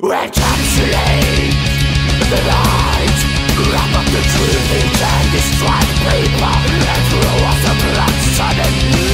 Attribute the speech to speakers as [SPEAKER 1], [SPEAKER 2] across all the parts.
[SPEAKER 1] When comes late, the Wrap up the truth in candy, strike paper. And throw off the blood
[SPEAKER 2] suddenly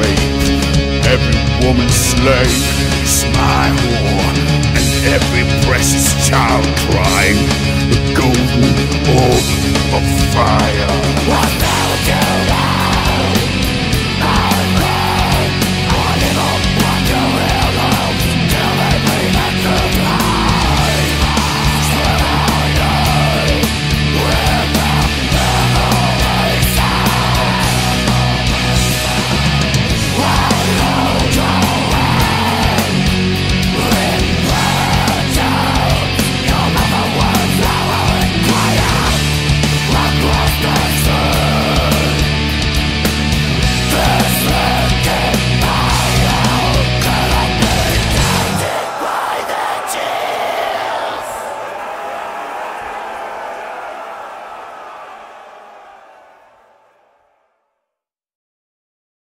[SPEAKER 2] rape, every woman slave is my whore, and every precious child crying.